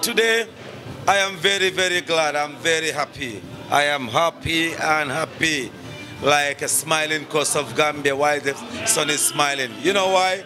today, I am very, very glad. I'm very happy. I am happy and happy like a smiling coast of Gambia while the sun is smiling. You know why?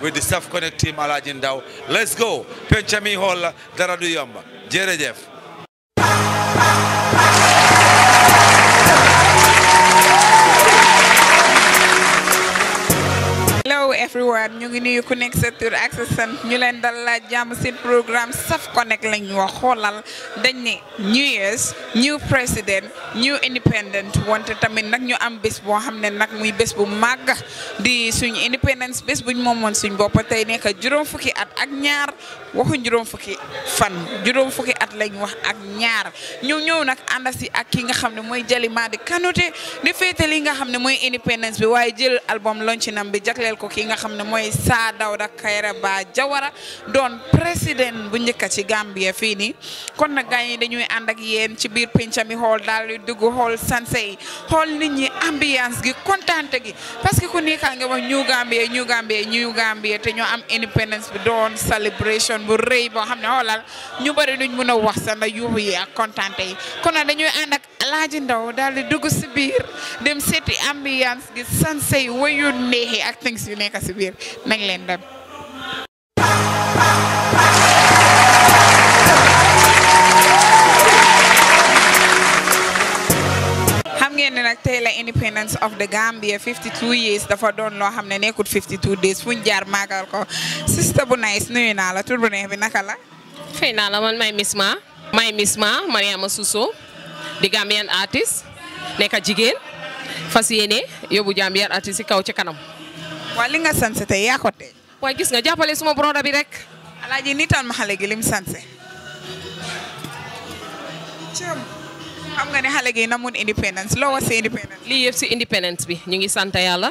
with the Staff Connect team Alaaji Ndaw let's go penca mi xool la dara du yomb jërëjëf Hello everyone ñu ngi nuyu ku nekk sa tur ak sa sant ñu leen dal la jàmm seen programme Staff Connect lañ wax xoolal dañ ne new years new president new independent wante tamit nag ñu am bés boo xam ne nag muy bés bu màgg di suñ independence bés buñ moomoon suñ bopp tey nekk juróom fukki at ak ñaar waxuñ juróom fukki fan juróom fukki at lañ wax ak ñaar ñu ñëw nag ànd si ak ki nga xam ne mooy Jali Madi Kanouté di féete li nga xam ne mooy independence bi waaye jël album loncinam bi jagleel ko ki nga xam ne mooy Saa Dawda Kairaba Jawara doon président bu njëkk ci Gambia fii nii kon nag gars yi dañuy ànd ak yéen ci biir penca mi xool daal di dugg xool sanse yi xool nit ñi ambiance gi kontaante gi parce que ku nekkaa nga wax ñu Gambia ñu Gambia ñu Gambia te ñoo am independence bi doon celebration bu rëy boo xam ne xoolal ñu bëri duñ mën a wax sa ndax yuuxu yi ak kontaante yi kon nag dañuy ànd ak Alaaji Ndaw daal di dugg si biir dem seeti ambiance gi sansey wayu neexi ak things yu nekk si biir nañ leen dem xam ngeen ne nag tey la independence of the Gambia 52 years dafa doon loo xam ne nekkut 52 days fu ñu jaar màggal ko sista bu nice nuyu naa la tur bu neex bi naka la fay naa la man may Miss Ma may Miss Ma Mariama Suso di Gambian artist nekk jigéen fas yéene yóbbu Gambian artist si kaw ci kanam. waa li nga sanse tey yaa ko tey. waaye gis nga jàppale suma broda bi rek. alaaji nital ma xale gi lim sanse. xam nga ne xale gi na mun independence loo wax si independence. lii yëpp si independence bi ñu ngi sant yàlla.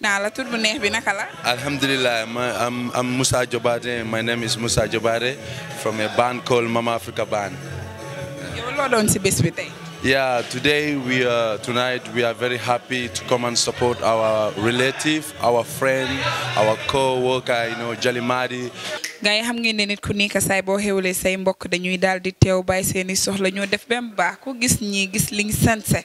naa la tur bu neex bi naka la. alhamdulilah ma am am Moussa Jobaate my name is Moussa Jobaate from a band called Mama Africa Band. yow loo doon si bés bi tey. Yeah, today we are, tonight we are very happy to come and support our relative, our friend, our co-worker, you know, Jalimadi. gaa yi xam ngeen ne nit ku nekk saay boo xewlee say mbokk dañuy daal di teew bàyyi seeni soxla ñoo def ba mu baax ku gis ñii gis liñ sanse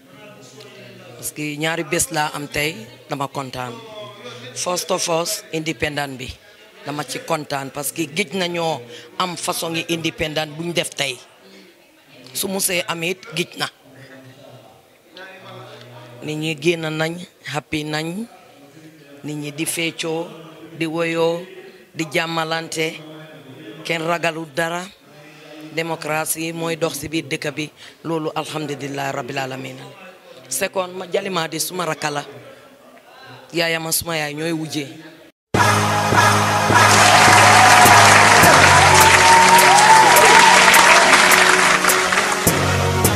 parce que ñaari bés laa am tey dama kontaan first of all indépendant bi dama ci kontaan parce que gis nañoo am façon yi indépendant bu ñu def tey su musee am it gis na nit ñi génn nañ happy nañ nit ñi di feccoo di woyoo di jàmmalante kenn ragalu dara démocratie mooy dox si biir dëkk bi loolu alhamdulilah rabbil alamin sekoon ma jalimaa di suma rakka la yaayama suma yaay ñooy wujjee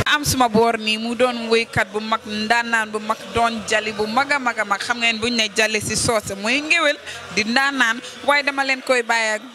am suma boor nii mu doon woykat bu mag ndaanaan bu mag doon jali bu mag a mag a mag xam ngeen buñ ne jali si soose muy ngéwél di ndaanaan waaye dama leen koy bàyyi ak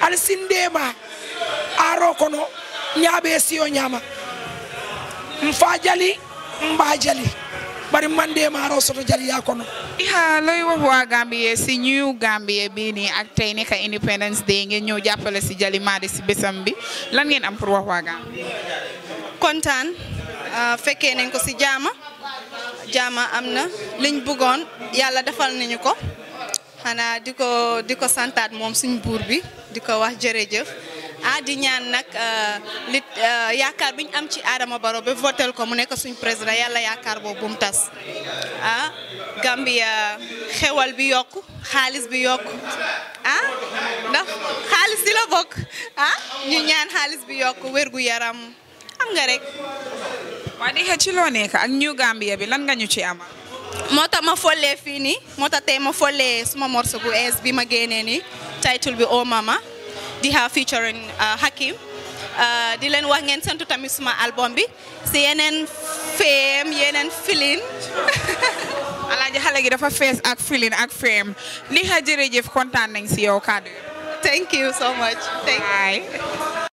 al sindema aro kono ñaabe siyo ñaama mfa jali mba jali bari mande maro soto jali ya kono iha looy wax waa Gambie si ñu Gambie bii nii ak tey nekk Independence Day ngeen ñëw jàppale si Jali Madi si bésam bi lan ngeen am pour wax waa Gambie kontaan ah, fekkee nañ ko si jaama jaama am na liñ bëggoon yàlla defal nañu ko xanaa di ko di ko santaat moom suñ buur bi di ko wax jërëjëf ah di ñaan nag euh, li euh, yaakaar bi ñu am ci Adama Barrow ba votel ko mu nekk suñ président yàlla yaakaar boobu bu mu tas ah Gambia xewal bi yokk xaalis bi yokk ah ndax xaalis si la bokk ah ñu ñaan xaalis bi yokk wér gu yaram am nga rek. waa di ci loo nekk ak New Gambia bi lan nga ñu ci amal. moo tax ma follee fii nii moo tax tey ma follee suma morceau bu ees bi ma génnee nii title bi Oh Mama di ha featuring uh, Hakim uh, di leen wax ngeen sentu tamit suma album bi si yeneen fame yeneen feeling alaaji xale gi dafa fees ak feeling ak fame li xa jërëjëf kontaan nañ si yow kàddu thank you so much thank you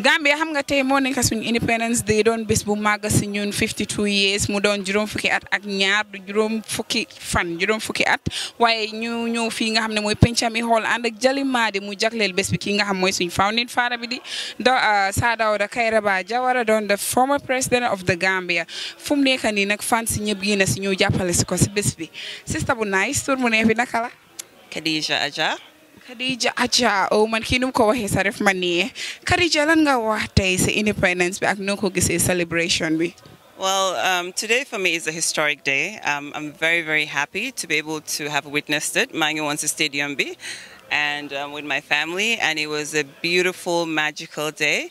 Gambia xam nga tey moo nekk suñu independence day doon bés bu màgg si ñun 52 years mu doon juróom fukki at ak ñaar du juróom fukki fan juróom fukki at waaye ñu ñëw fii nga xam ne mooy pencami xool ànd ak Jali Maadi mu jagleel bés bi kii nga xam mooy suñu founding father bi di do Sir Dawda Kairaba Jawara doon the former president of the Gambia fu mu nekk nii nag fan si ñëpp yéen a si ñëw jàppale si ko si bés bi sista bu nice tur mu neex bi naka la. Khadija Adja. Khadija Adja oh man kii nu mu ko waxee sa ref ma nii Khadija lan nga wax tey si independence bi ak noo ko gisee celebration bi. Well, um, today for me is a historic day. Um, I'm very, very happy to be able to have witnessed it. Mangi wants a stadium B and um, with my family, and it was a beautiful, magical day.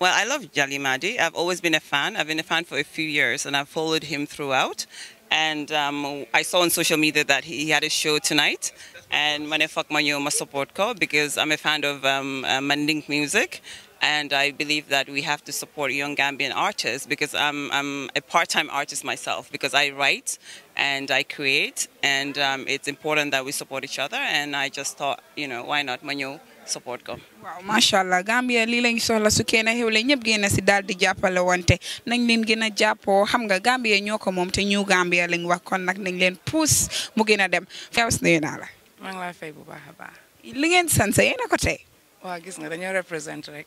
Well, I love Jali Madi. I've always been a fan. I've been a fan for a few years and I've followed him throughout. And um, I saw on social media that he had a show tonight and Manefak Manyo must support ko because I'm a fan of um, uh, Manding music. And I believe that we have to support young Gambian artists because I'm, I'm a part-time artist myself because I write and I create and um, it's important that we support each other and I just thought, you know, why not Manyo support ko. waaw macha allah Gambia lii lañ soxla su kenn xewle ñëpp génn si daal di jàppale wante nañ leen gën a jàppoo xam nga Gambia ñoo ko moom te ñu Gambia lañ wax kon nag nañ leen puus mu gën a dem. Fewes nuyu naa la. maa ngi lay fay bu baax a baax. li ngeen sant yéen a ko tey. waaw gis nga dañoo represent rek.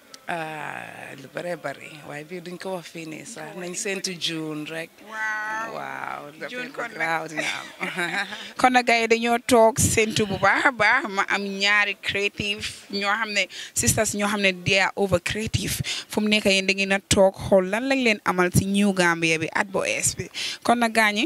ah lu bare bari waaye bii duñ ko wax fii nii sax nañ séntu juun rek. waaw waaw. juun kon waaw dina am. kon nag gars yi dañoo toog séntu bu baax a baax ma am ñaari creative ñoo xam ne sisters ñoo xam ne they are over creative fu mu nekk yéen da ngeen a toog xool lan lañ leen amal si New Gambia bi at bu ees bi kon nag gaañi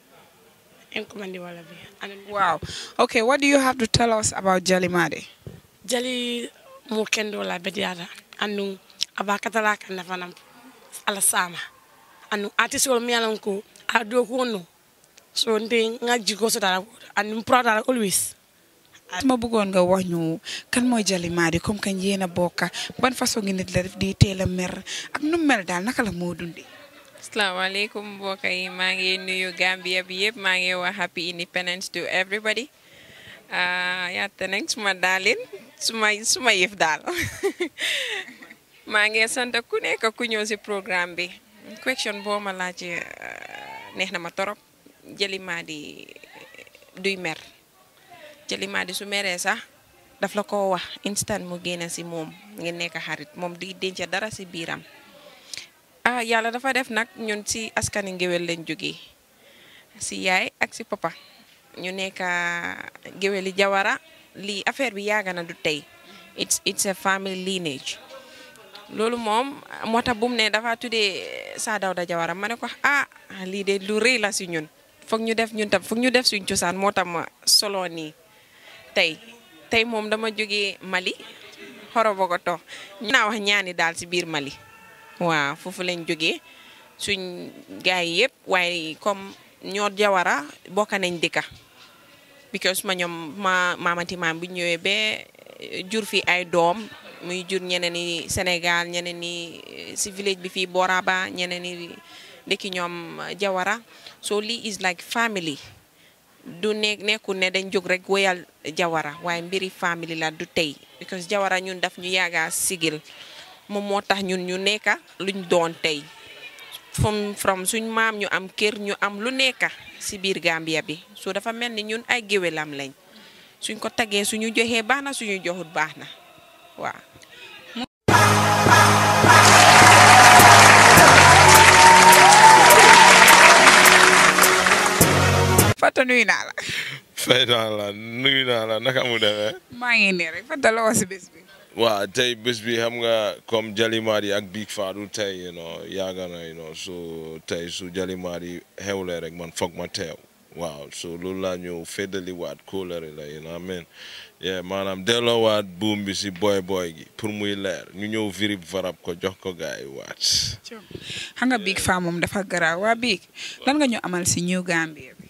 Wow. Okay, what do you have to tell us about Jali Made? Jali mo kendo la bediada anu abakatala kana fanam ala sama anu artist wol mi alanko ado ko no so ndi nga jigo so dara anu proud always su ma bëggoon nga wax ñu kan mooy Jali Madi comme que yéen a bokk ban façon ngi nit la def di teel a mer ak nu mel daal naka la moo dundee. asalaamaaleykum mbokk yi maa ngi nuyu Gambia bi yëpp maa ngi wax happy independence to everybody ah, yaate nañ suma daalin suma suma yëf daal maa ngi sant ku nekk ku ñëw si programme bi question boo ma laajee ah, neex na ma torop jëli maa di duy mer jëli maa di su meree sax daf la ko wax instant mu génn si moom ngeen nekk xarit moom di denc dara si biiram ah yàlla dafa def nag ñun si askani ngéwél lañ jógee si yaay ak si papa ñu nekk géwéli jawara lii affaire bi yàgg na du tey it's it's a family lineage loolu moom moo tax bu mu ne dafa tuddee Saa Dawda Jawara ma ne ko ah lii de lu rëy la si ñun foog ñu def ñun tam foog ñu def suñ cosaan moo tax ma solo nii tey tey moom dama jógee Mali Horobogoto ñu naa wax ñaani daal si biir Mali waaw foofu lañ jógee suñ gaay yi yëpp waaye comme ñoo Jawara bokk nañ dëkka because ma ñoom ma maamanti maam bu ñëwee ba eh, jur fi ay doom muy jur ñeneen i Sénégal ñeneen i eh, si village bi fii Boraba ñeneen i dëkki ñoom eh, Jawara so lii is like family du ne nekkul ne dañ jóg rek woyal Jawara waaye mbiri family la du tey because Jawara ñun daf ñu yaaga sigil moom moo tax ñun ñu nekka luñ doon tey from from suñ maam ñu am kër ñu am lu nekk si biir Gambia bi so dafa mel ni ñun ay géwélam lañ suñ ko taggee suñu joxee baax na suñu joxut baax na waaw. Fata nuyu naa la. fay naa la nuyu naa la naka mu demee. maa ngi nii rek Fata la woo si bés bi. waaw tey bés bi xam nga comme Jalimari ak Big Fadu tey you know yàgg na you know so tey su Jalimari xewlee rek man foog ma teew waaw so loolu laa ñëw feddaliwaat kóolare la yéen amen yeah maanaam delloowaat buum bi si boy boy gi pour muy leer ñu ñëw virib varab ko jox ko gars yi waat. xam nga Big Faa moom dafa garaaw waa Big lan nga ñu amal si New Gambia bi.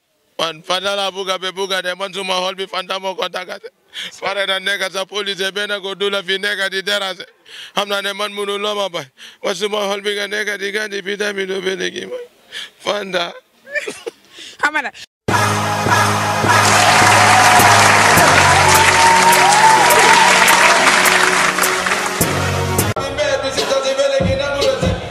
man fanta la buga be buga de man suma hol bi fanta moo ko daga de pare na nekk sa police benn ko du la fi nekk di déranger xam naa ne man munu loo ma bay man suma hol bi nga nekk di gandi bi tamit du be léegi man fanta Amana.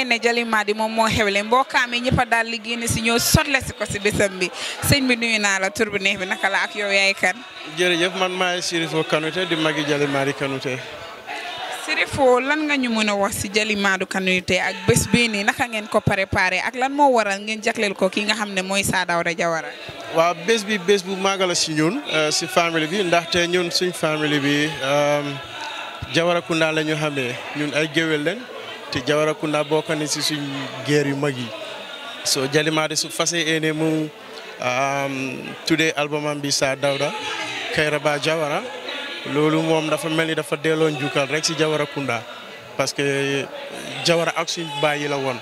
ngeen ne Jali Madi moom moo xewle mbokkaam yi ñëpp a daal di génn si ñëw sotle si ko si bésam bi sëñ bi nuyu naa la tur bu neex bi naka la ak yow yaay kan. jërëjëf man maay Sirifo Kanouté di magi Jali Madi Kanouté. Chérifou lan nga ñu mën a wax si Jali Madou Kanouté ak bés bii nii naka ngeen ko préparé ak lan moo waral ngeen jagleel ko ki nga xam ne mooy Saa Dawda Jawara. waaw bés bi bés bu màgg la si ñun si famille bi ndaxte ñun suñ famille bi Jawarakunda la ñu xamee ñun ay géwél leen te Jawarakunda bokk na si suñ géer yu mag yi soo Jali Madou su fase eenee mu Um, today album am bi Sir Dawda Kairaba Jawara loolu moom dafa mel ni dafa delloo njukkal rek si Jawara Kunda parce que Jawara ak suñ bàyyi la woon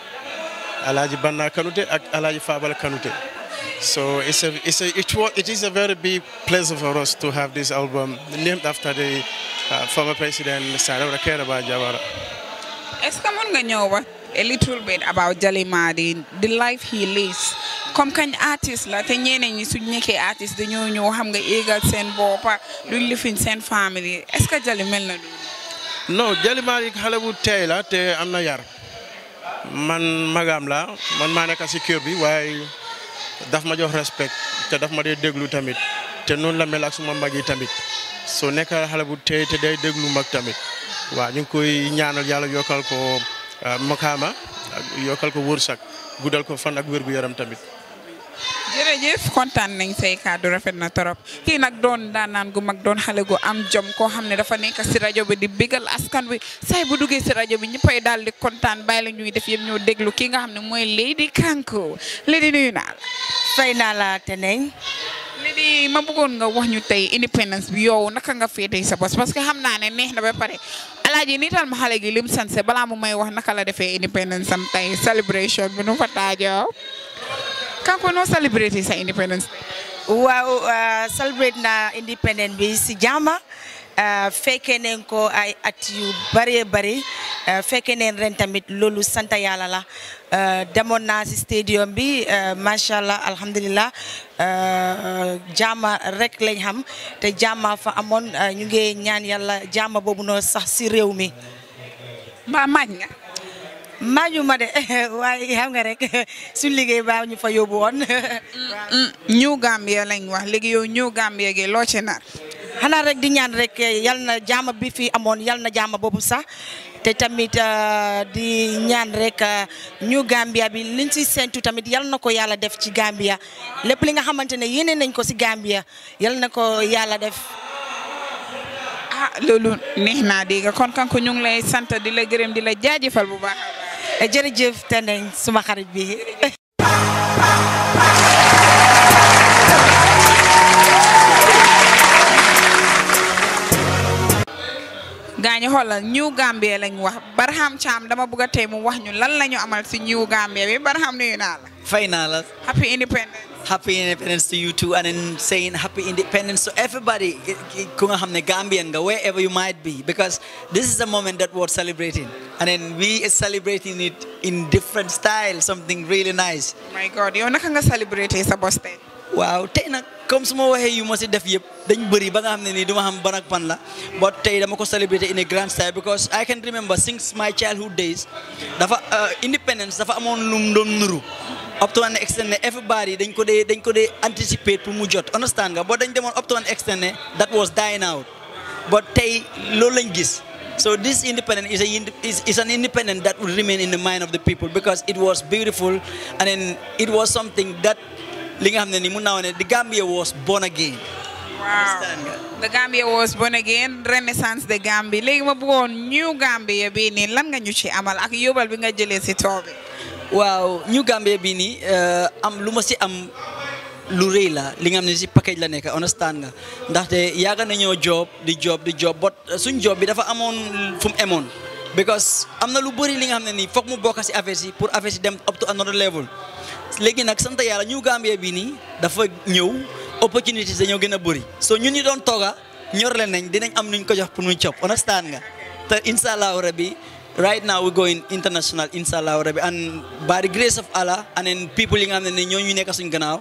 Alaaji Banna Kanute ak Alaaji Fabal Kanute so it's a, it's a, it, was, it is a very big pleasure for us to have this album named after the uh, former president Sir Dawda Kairaba Jawara est-ce que mën nga ñëw wax a little bit about Jalima the the life he lives comme kañ artiste la te ñeneen ñi suñ nekkee artiste dañoo ñëw xam nga éegal seen boppa duñ lifin seen famille est-ce que Jali mel na du non Jalima yi xale bu teey la te am na yar man magaam la man maa nekk si kër bi waaye daf ma jox respect te daf ma dee déglu tamit te noonu la mel ak suma mag yi tamit soo nekk xale bu tey te day déglu mag tamit waaw ñu ngi koy ñaanal yàlla yokkal ko ah, makaama yokkal ko wërsëg guddal ko fan ak wér gu yaram tamit. jërëjëf kontaan nañ say kàddu rafet na torop kii nag doon daanaan gu mag doon xale gu am jom koo xam ne dafa nekk si rajo bi di bégal askan wi say bu duggee si rajo bi ñëppay daal di kontaan bàyyi la ñuy def yëpp ñoo déglu ki nga xam ne mooy Lady Kankou Lady nuyu naa la. fay naa la te neñ. Lady ma bëggoon nga wax ñu tey indépendance bi yow naka nga féetee sa bos parce que xam naa ne neex na ba pare alaaji niital ma xale gi lim sanse balaa mu may wax naka la defee indépendance am tey celebration bi nu fa taajoo Kankou noo celebrate sa indépendance. waaw celebrate na indépendance bi si jàmm Euh, fekkee neen ko ay at yu bëree bëri euh, fekkee neen ren tamit loolu sant yàlla la euh, demoon naa si stadium bi macha allah alhamdulilah jaama rek lañ xam te jaama fa amoon ñu ngi ñaan yàlla jaama boobu noo sax si réew mi. mbaa maaj nga. maaju ma de waaye xam nga rek suñu liggéey baa ñu fa yóbbu woon. New Gambia lañ wax léegi yow New Gambia gi loo ci nar. xanaa rek di ñaan rek yal na jaama bi fi amoon yal na jaama boobu sax te tamit euh, di ñaan rek euh, ñu Gambia bi liñ si séntu tamit yal na ko yàlla def ci Gambia lépp li nga xamante ne yéene nañ ko si Gambia. yal na ko yàlla def. ah loolu neex naa dégg kon kanku ñu ngi lay sant di la gërëm di la jaajëfal bu baax. jërëjëf Tendeng suma xarit bi. gaañu xoolal New Gambia lañ wax Barham Cham dama bëgg a tey mu wax ñu lan la ñu amal si New Gambia bi Barham nuyu naa la. fay naa la. happy independence. happy independence to you too and then saying happy independence to everybody ku nga xam ne Gambian nga wherever you might be because this is a moment that we're celebrating and then we are celebrating it in different style something really nice. Oh my God yow naka nga celebrate sa boss tey. waaw tey nag comme su ma waxee yu ma si def yëpp dañ bëri ba nga xam ne nii du ma xam ban ak ban la but tey dama ko celebrate in a grand style because I can remember since my childhood days dafa uh, independence dafa amoon lu mu doon nuru up to an extent ne everybody dañ ko dee dañ ko dee anticipate pour mu jot understand nga boo dañ demoon up to an extent ne that was dying out but tey loolu lañ gis So this independent is, a, is, is, an independent that will remain in the mind of the people because it was beautiful and it was something that li nga xam ne ni mun naa ne the Gambia was born again. waaw the Gambia was born again renaissance de Gambie léegi ma bëggoon new Gambia bii nii lan nga ñu ci amal ak yóbbal bi nga jëlee si tool bi. waaw new Gambia bii nii eh, am lu ma si am lu rëy la li nga xam ne si package la nekk understand nga ndaxte yàgg nañoo job di job di job but suñ job bi dafa amoon fu mu emoon because am na lu bëri li nga xam ne nii foog mu bokk si affaire yi pour affaire yi dem up to another level léegi nag sant yàlla ñu Gambie bii nii dafa ñëw opportunités dañoo gën a bëri so ñun ñu doon tooga ñor leen nañ dinañ am nuñ ko jox pour ñu cop understand nga te incha allahu rabi right now we're going international incha allahu rabi and by the grace of Allah and then people yi nga xam ne nii ñoo ñu nekk suñ gannaaw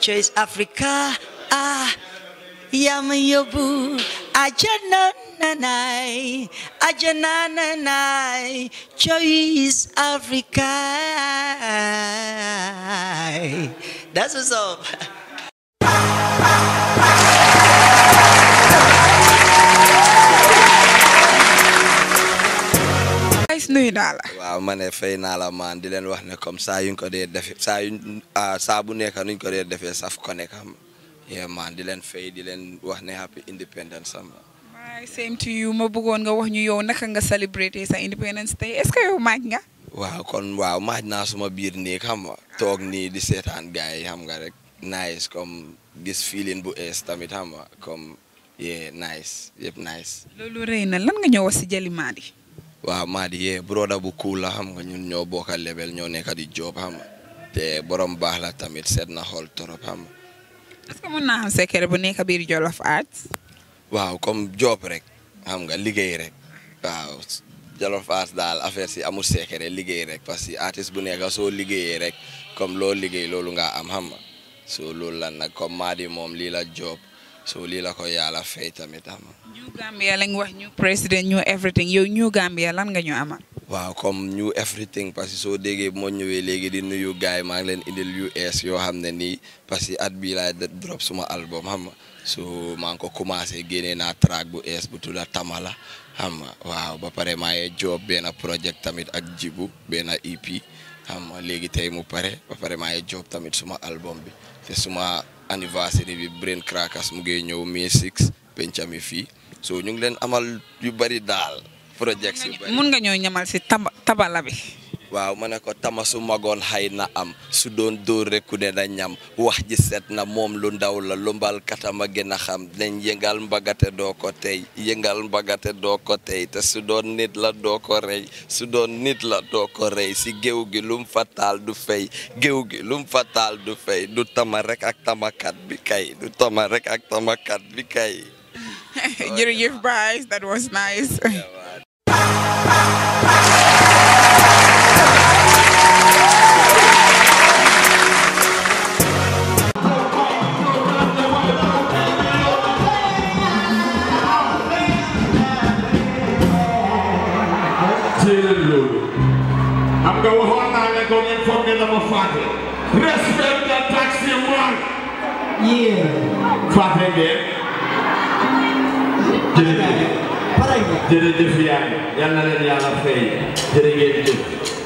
Choice Africa ah yaa ma yóbbu ajana nanay ajana nanay Choice Africa that's what's up nuyu naa la. waaw ma ne fay naa la maan di leen wax ne comme saa yuñ ko dee def saa yuñ ah saa bu nekk nuñ ko dee defee saf ko nekk xam yeah man di leen fay di leen wax ne happy independence am waaye same to you ma bëggoon nga wax ñu yow naka nga celebrate sa independence tey est-ce que yow maaj nga waaw kon waaw maaj naa suma biir nii xam nga toog nii di seetaan gars yi xam nga rek nice comme gis feeling bu ees tamit xam nga comme yee nice yëpp nice. loolu rëy na lan nga ñëw wax si Jali Madi. waaw Madi yee broda bu cool la xam nga ñun ñoo bokk level ñoo nekk di job xam nga te borom baax la tamit seet na xool trop xam nga. est-ce que mën naa am secret bu nekk biir Jolof Arts. waaw comme job rek xam nga liggéey rek waaw Jolof Arts daal affaire si amul secret liggéey rek parce que artiste bu nekk soo liggéeyee rek comme loo liggéey loolu nga am xam nga so loolu lan nag comme Madi moom lii la job so lii la ko yàlla fay tamit xam nga. New Gambia lañ wax ñu président ñu everything yow New Gambia lan nga ñu amal. waaw comme new everything parce que soo déggee moo ñëwee léegi di nuyu gars yi maa ngi leen indil US yoo xam ne nii parce que at bii laay drop suma album xam nga so maa ngi ko commencé génnee naa track bu US bu tudda Tamala xam nga waaw ba pare maa ngi job benn projet tamit ak jibu benn EP xam nga léegi tey mu pare ba pare maa ngi job tamit suma album bi te suma anniversaire bi Brain Crackers mu ngi ñëw mai 6 pencami fii so ñu ngi leen amal yu bari daal projects yu bari mun nga ñoo ñamal si taba tabala bi waaw ma ne ko tama su magoon xay na am su doon dóor rek ku ne na ñam wax ji set na moom lu ndaw la lu mbal katama gën a xam nañ yëngal mbagate doo ko tey yëngal mbagate doo ko tey te su doon nit la doo ko rey su doon nit la doo ko rey si géew gi lum fataal du fay géew gi lum fataal du fay du tama rek ak tamakat bi kay du tama rek ak tamakat bi kay jërëjëf Baye that was nice téeréel loolu am nga waxoon naa ne ko ngeen foog ne dama fàtte respect the taxi man yeah fàtte ngeen jërëjëf jërëjëf yaay yal na leen yàlla fay jërë ngeen jëf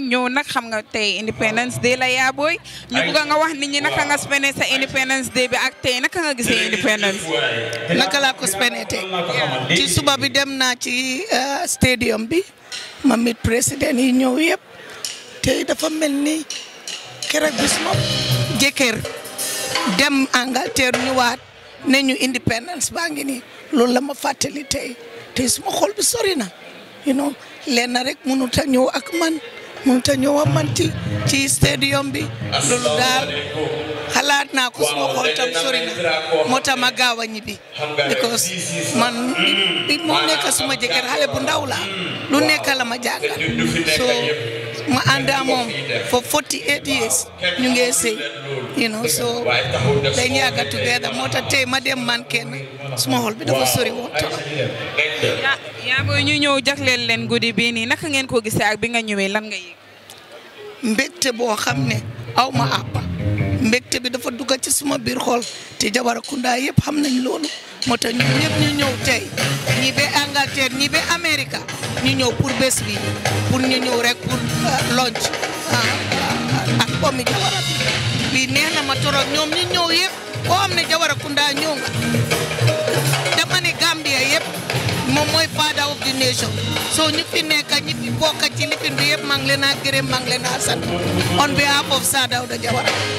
ñëw nag xam nga tey Independence Day la yaa booy ñu bëgg nga wax nit ñi naka nga spendé sa Independence Day bi ak tey naka nga gisee Independence. naka laa ko spendé tey ci suba bi dem naa ci euh, stadium bi ma mit président yi ñëw yëpp tey dafa mel ni keroog bis moom jëkkër dem Angleterre ñëwaat. ne ñu indépendance baa ngi nii loolu la ma fàttali tey tey suma xol bi sori na you know lenn rek mënut a ñëw ak man mënut a ñëw ak man ci ci stadium bi loolu daal xalaat naa ko suma xol tam sori na moo tax ma gaaw a ñibbi because man bi moo nekk suma jëkkër xale bu ndaw la lu nekk la ma jàngal so ma ànd ak moom for 48 years ñu ngee sëy you know so dañ yàgg a together moo tax tey ma dem man kenn suma xol bi dafa sori woon trop. yaa booy ñu ñëw jagleel leen guddi bii nii naka ngeen ko gisee ak bi nga ñëwee lan nga yëg. mbégte boo xam ne aw ma àpp mbégte bi dafa dugg ci suma biir xol te Jabarakunda yëpp xam nañ loolu moo tax ñun ñëpp ñu ñëw tey ñi ba Angleterre ñi ba Amérique ñu ñëw pour bés bi pour ñu ñëw rek pour euh, lunch ah, ah, ak pommi jawara bi neex na ma torop ñoom ñu ñëw yëpp koo xam ne jawara kunda ñëw nga dama ne Gambia yëpp moom mooy father of the nation soo ñu fi nekk ñi fi bokk ci lifin bi yëpp maa ngi leen a gërëm maa ngi leen a sant on behalf of Sir Dawda Jawara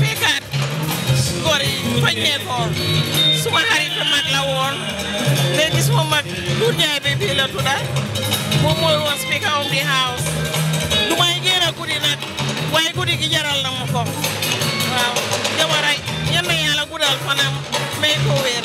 fii kat góor yi fañ ne ko suma xarit mag la woon léegi suma mag du jaay bi bii la tudda moom mooy woon speaker of the house du may génn a guddi nag waaye guddi gi jaral na ma ko waaw jabaray yal na yàlla guddal fanam may ko wér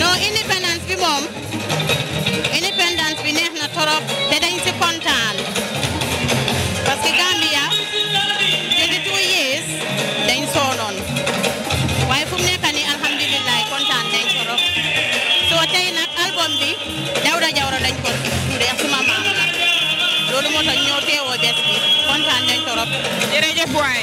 non indépendance bi moom indépendance bi neex na torop te dañ si kontaan parce que Gambia twenty two years dañ soonoon waaye fu mu nekk nii alhamdulilah kontaan nañ torop soo tey nag album bi Dawda Jawara dañ ko tuddee suma maam la loolu moo tax ñoo teewoo bés bi kontaan nañ torop jërëjëf waay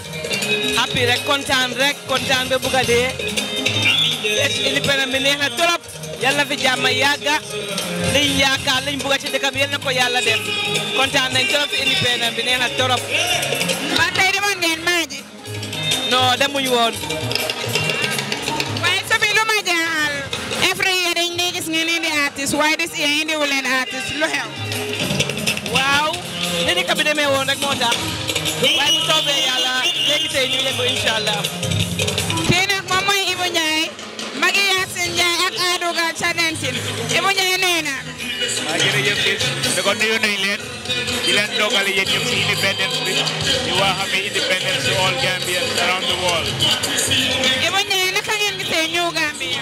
happy rek kontaan rek kontaan ba bugg a dee li pena mi neex na trop yal na fi jàmm yàgga liñ yaakaar liñ bugg a ci dëkk bi yal na ko yàlla def kontaan nañ trop fi indi pena bi neex na trop ba tey demoon ngeen maaji non demuñ woon waaye sobi lu ma jaaxal every year dañ lay gis ngeen indi artiste waaye this year indiwu leen artiste lu xew waaw li ni bi demee woon rek moo tax waaye bu soobee yàlla léegi tey ñu yëngu incha allah. kii nag moom mooy Ibou Ndiaye magi Yacine Ndiaye ak Adou Ga ca Nentin Ibou Ndiaye nee na. waaw jërëjëf Liss da ko nuyu nañ leen di leen dogal yéen ñëpp si independence bi di waa xam ne independence to all Gambians around the world. Ibou Ndiaye naka ngeen gisee ñëw Gambia.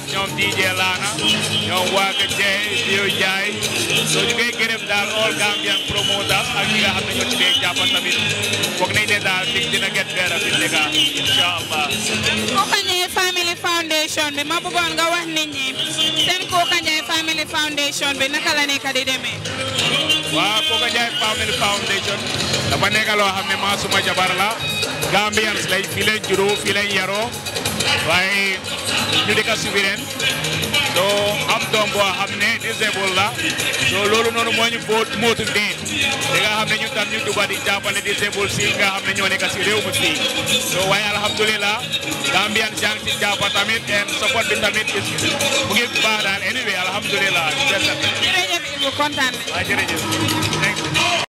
ñoom DJ Lana ñoom Waga Jey Dio Jaay soo ñu koy gërëm daal all Gambian promoters ak ñi nga xam ne ñoo ci dee jàpp tamit foog nañ ne daal dig dina get better bi nekk incha allah. Kooka Ndiaye Family Foundation bi ma bëggoon nga wax nit ñi seen Kooka Ndiaye Family Foundation bi naka la nekk di demee. waaw Kooka Ndiaye Family Foundation dafa nekk loo xam ne maa suma jabar la Gambians lañ fii lañ juddoo fii lañ yaroo. waaye ñu di ko souverain soo am doom boo xam ne disabled la soo loolu noonu moo ñu boo mootu dee di nga xam ne ñu tam ñu duba di jàppale disabled si nga xam ne ñoo nekk si réew mi fii soo waaye alhamdulilah Gambian jàng si jàpp tamit and support bi tamit mu ngi baax daal anyway alhamdulilah jërëjëf Ibou kontaan nañ waaw jërëjëf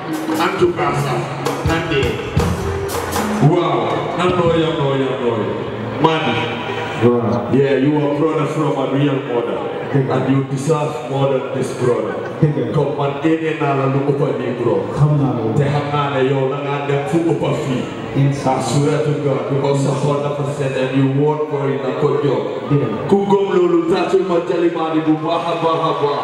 en tout cas ça tànnee waaw nan noo yam noo yam noo mani waaw yeah you are brother from a real mother and you deserve more than this brother comme man génne naa la lu ëpp nii bro xam naa loolu te xam naa ne yow da ngaa dem fu ëpp fii insa I swear to God because sa xol dafa set and you want boy na ko jox ku gëm loolu tàccul ma jalimaani bu baax a baax a baax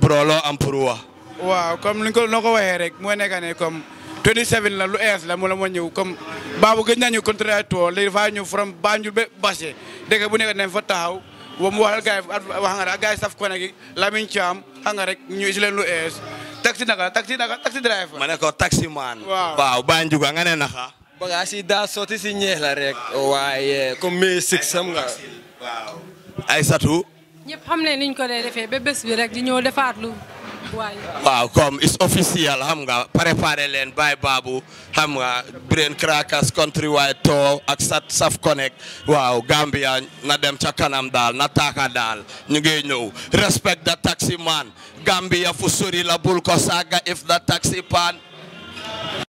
bro loo am pour wax. waaw comme ni ko noo ko waxee rek moo nekk ne comme 27 la lu ees la mu la ma ñëw comme baabu gëj nañu contrat tool léegi dafaa ñëw from Banjul ba Basse dëgg bu nekk ne fa taxaw wa mu waxal gars yi wax nga rek gars yi saf ko nag Lamine Thiam xam nga rek ñu si leen lu ees taxi naka taxi naka taxi driver. ma ne ko taxi man. waaw waaw Banjul nga ne naxa. bagaas yi daa sotti si ñeex la rek. waaye comme musique sam nga. waaw. Aysatu. ñëpp xam ne niñ ko dee defee ba bés bi rek di ñëw defaat lu waay. waaw comme it's official xam nga préparé leen Baye Babou xam nga Brain Crackers country wide tour ak sat saf connect waaw Gambia na dem ca kanam daal na taaka daal ñu ngi ñëw respect the taxi man Gambia fu sori la bul ko saaga if the taxi pan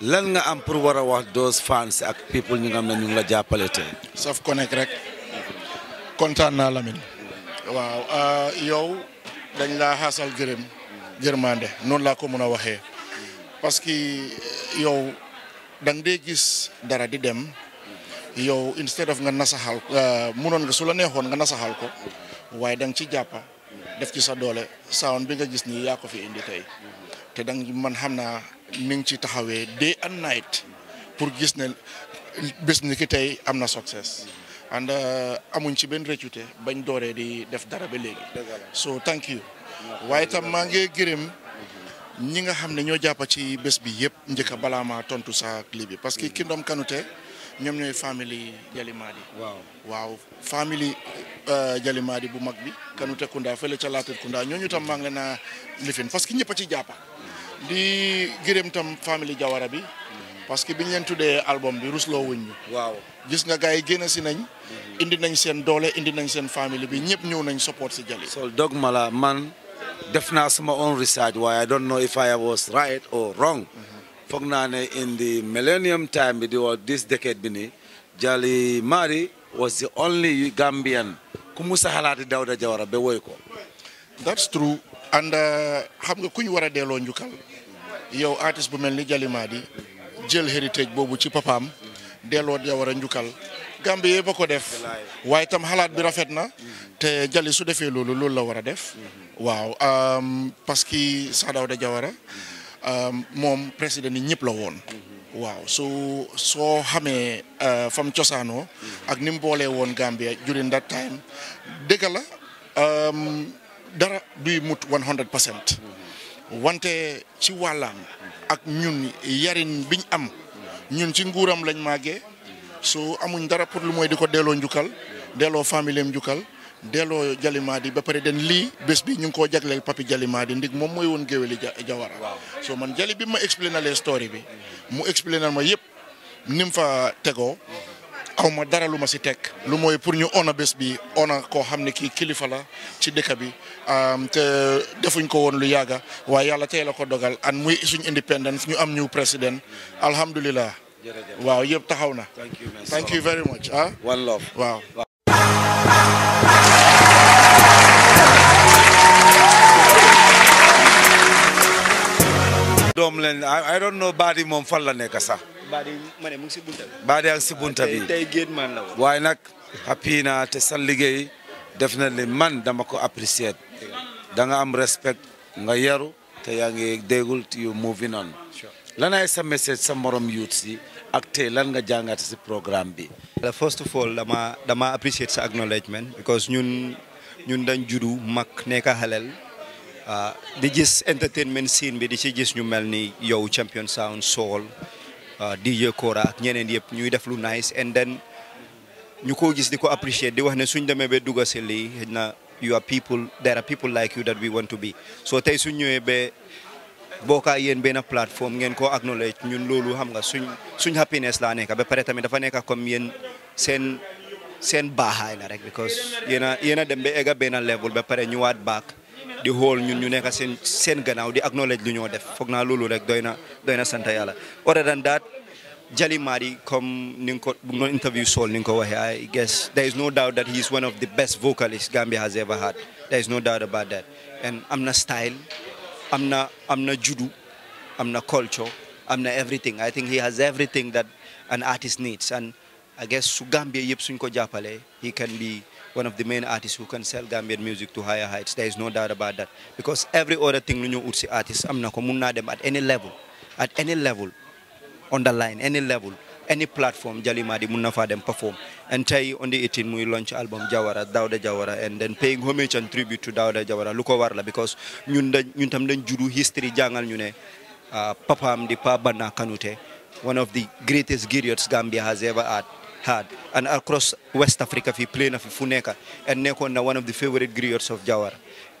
lan nga am pour war a wax those fans ak people ñi nga xam ne ñu ngi la jàppale tey. saf connect rek kontaan naa Lamine. waaw ah, yow dañ laa xaasal gërëm gërmande noonu laa ko mën a waxee parce que yow da nga dee gis dara di dem yow instead of nga nasaxal ah, munoon nga su la neexoon nga nasaxal ko waaye da nga ci jàppa def ci sa doole sound bi nga gis nii yaa ko fi indi tey te dang man xam naa ni nga ci taxawee day and night pour gis ne bés ni ki tey am na success and uh, amuñ ci benn récute bañ dooree di def dara ba léegi so thank you waaye tam maa ngi gërëm ñi nga xam ne ñoo jàppa ci bés bi yëpp njëkk balaa ma tontu sa clip bi parce que mm-hmm. Kingdom Kanouté ñoom ñooy famille Jali Madi waaw waaw famille euh, Jalimadi bu mag bi Kanouté Kounda fële ca Latir Kounda ñooñu tam maa ngi leen a lifin parce que ñëpp a ci jàppa di gërëm tam famille Jawara bi parce que biñ leen tuddee album bi rusloo wuñ ñu waaw gis nga gars yi génn si nañ indi nañ seen doole indi nañ seen famille bi ñëpp ñëw nañ support si Jali so dog ma la man def naa sama own research waaye I don't know if I was right or wrong foog naa ne in the millennium time bi di wax this decade bi nii Jali Mari was the only Gambian ku musa xalaati Dawda Jawara ba woy ko. that's true and uh, xam nga ku ñu war a delloo njukkal yow artiste bu mel ni Jali Madi jël héritage boobu ci papaam delloo Jawara njukkal. Gambie yëpp a ko def waaye itam xalaat bi rafet na te Jali su defee loolu loolu la war a def. waaw um, parce que Sir Dawda Jawara um, moom président yi ñëpp la woon. waaw su soo xamee uh, fam cosaanoo. ak ni mu boolee woon Gambia during that time dëgg la um, dara duy mut 100 pour cent wante ci wàllam ak ñun yarin biñ am ñun ci nguuram lañ màggee so amuñ dara pour lu mooy di ko delloo njukkal delloo famille am njukkal delloo Jalimaadi ba pare den lii bés bi ñu ngi koo jagleel papi Jalimaadi ndig moom mooy woon géwéli Jawara soo man jali bi ma expliqué les story bi mu expliqué na ma yëpp ni mu fa tegoo aw ma dara lu ma si teg lu mooy pour ñu ona bés bi ona koo xam ne kii kilifa la ci dëkk bi te defuñ ko woon lu yàgga waaye yàlla tey la ko dogal an muy suñ independence ñu am ñu président alhamdulilah waaw yëpp taxaw na thank you very much ah one love waaw doom leen I don't know baadi moom fan la nekk sax. baadi ma ne mu ngi si bunta bi. baadi ak si bunta bi tey géej man la woon. waaye nag happy na te sa liggéey def na li man dama ko apprécier da nga am respect nga yaru te yaa ngi déggul you moving on lan ay sa message sa morom youth si ak tey lan nga jàngate si programme bi first of all dama dama appreciate sa acknowledgement because ñun ñun dañ juddu mag nekk xaleel ah, di gis entertainment scene bi di ci gis ñu mel ni yow champion sound soul ah, DJ Kora ak ñeneen yëpp ñuy def lu nice and then ñu ko gis di ko apprécier di wax ne suñ demee ba dugg si lii xëy na you are people there are people like you that we want to be so tey suñ ñëwee ba bokkaa yéen benn plateforme ngeen koo acknowledge ñun loolu xam nga suñ suñ happiness laa nekk ba pare tamit dafa nekk comme yéen seen seen baaxaay la rek because yéen a yéen a dem ba egga benn level ba pare ñëwaat back di xool ñun ñu nekk seen seen gannaaw di acknowledge lu ñoo def foog naa loolu rek doy na doy na sant yàlla other than that Jali Madi comme ni nga ko bu nga interview Saul ni nga ko waxee I guess there is no doubt that he is one of the best vocalists Gambia has ever had there is no doubt about that and am na style am na am na juddu am na culture am na everything I think he has everything that an artist needs and I guess su Gambia yëpp suñ ko jàppale he can be one of the main artists who can sell Gambian music to higher heights there is no doubt about that because every other thing lu ñu ut si artist am na ko mun naa dem at any level at any level on the line any level any platform Jalimadi mun na faa dem perform and tey on the 18 muy launch album Jawara Dawda Jawara and then paying homage and tribute to Dawda Jawara lu ko war la because ñun dañ ñun tam dañ juddu history jàngal ñu ne ah, papaam di Pa Banna Kanute One of the greatest griots Gambia has ever had. had and across West Africa fi play na fi fu nekk and nekkoon na one of the favorite griots of Jawara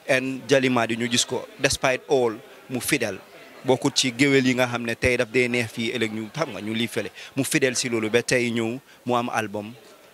and Jalimadi ñu gis ko despite all mu fidèle bokkut ci géwél yi nga xam ne tey daf dee neex fii ëllëg ñu xam nga ñu lii fële mu fidèle si loolu ba tey ñëw mu am album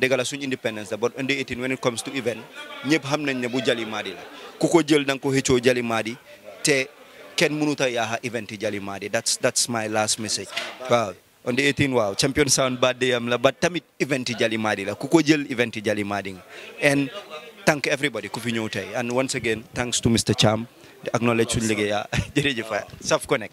dëgg la suñu independence la but under 18 when it comes to event ñëpp xam nañ ne bu Jali Madi la ku ko jël da nga ko xëccoo Jali Madi te kenn mënut a yaaxa event yi Jali Madi that's that's my last message waaw on the 18 waaw champion sound birthday am la ba tamit event yi Jali Madi la ku ko jël event yi Jali Madi nga and thank everybody ku fi ñëw tey and once again thanks to Mr Cham di acknowledge suñu liggéey yaa jërëjëf waay Saf Connect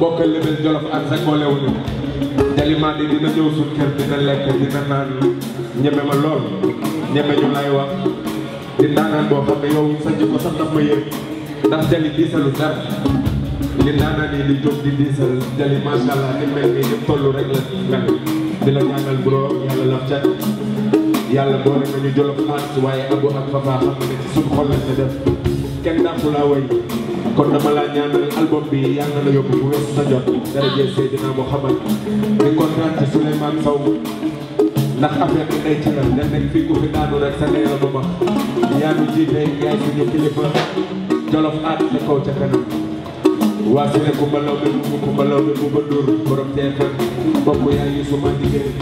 bokk lebel jolof ak sa koolewuñu jalimaa de dina ñëw suñ kër dina lekk dina naan ñeme ma lool ñeme ñu lay wax di ndaanaan boo xam ne yow sa jikko sax daf ma yëg ndax jali diisalu dara li ndaanaan yi di jóg di diisal jali macha allah ni mel ni ñëpp toll rek la mel di la ñaanal bro yàlla laf cat yàlla boole nañu jolof aat waaye abu ak fafa xam ne ci suñ xol lañ ko def kenn dàqu laa way kon dama laa ñaanal album bi yàlla na la yóbbu bu weesu sa jot dara jël Seydina Muhammad di kontaan ci Souleymane Sow ndax affaire bi day cëral dem nañ fii ku fi daanu rek sa neex la ba max yaa ngi jiite yaay suñu kilifa Jolof aat ca kaw ca kanam waa Sine Kumba Lawbe mu Kumba Lawbe mu ba dóor borom teefal bokk yaay yu suma jigéen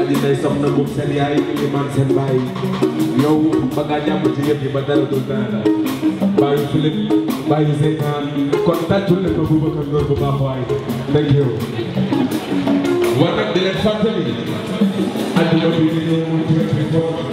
aji day soxna bu seen yaay li man seen baay yow ba ngaa jàmm ci yëpp yi ba dara dul dara baayu Filip baayu Zeytaan kon tàccul ne ko Boubacar Ndour bu baax waay thank you war nag di leen fàttali àdduna bi ñu ñëw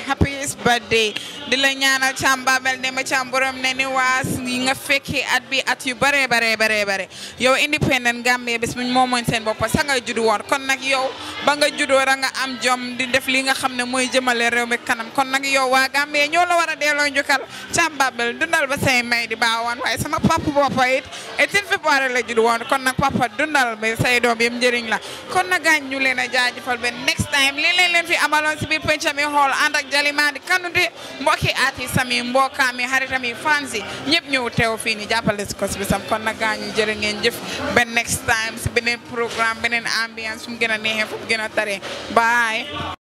happiest birthday di la ñaanal Thiam Babel ne ma Thiam borom ne ni waas yi nga fekkee at bi at yu bare bare bare bare yow independent Gambie bis muñ moo mooñ seen bopp sa nga juddu woon kon nag yow ba nga juddoo da nga am jom di def li nga xam ne mooy jëmale réew mi kanam kon nag yow waa Gambie ñoo la war a delloo njukkal Thiam Babel dundal ba say may di baawoon waaye sama papa boppa it et fi boire la juddu woon kon nag papa dundal ba say doom yëpp njëriñ la kon na gaañ ñu leen a jaajëfal ba next time lii lañ leen fi amaloon si biir penc mi xool ànd ak Jalimaadi Kanouté mbokki artiste am yi mbokkaam yi xaritam yi fans yi ñëpp ñëw teew fii ni jàppale si kos bi sam kon na gaañ ñu jërë ngeen jëf ba next time si beneen programme beneen ambiance fu mu gën a neexee fu mu gën a taree bye